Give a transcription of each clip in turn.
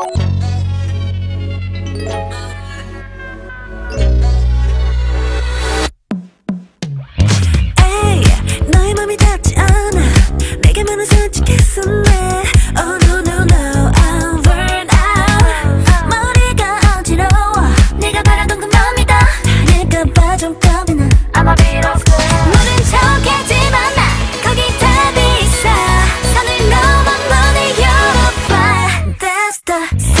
아 Yeah.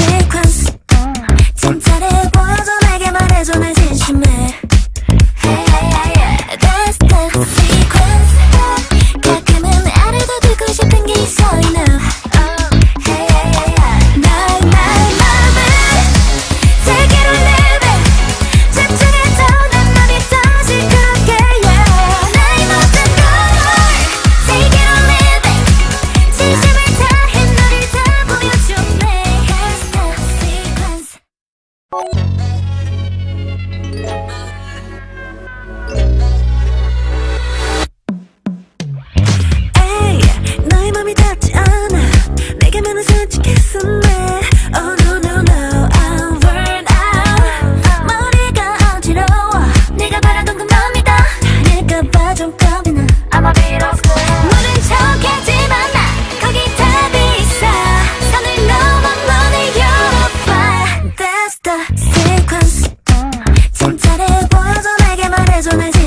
resonancia.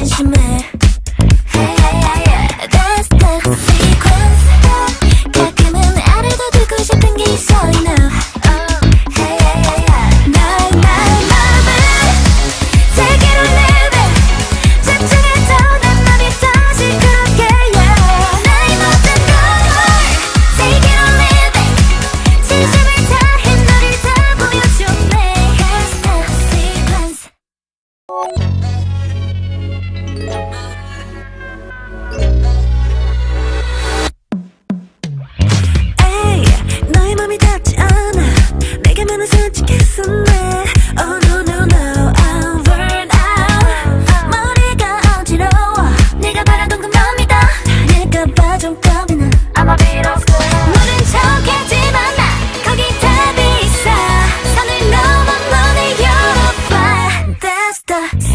있다.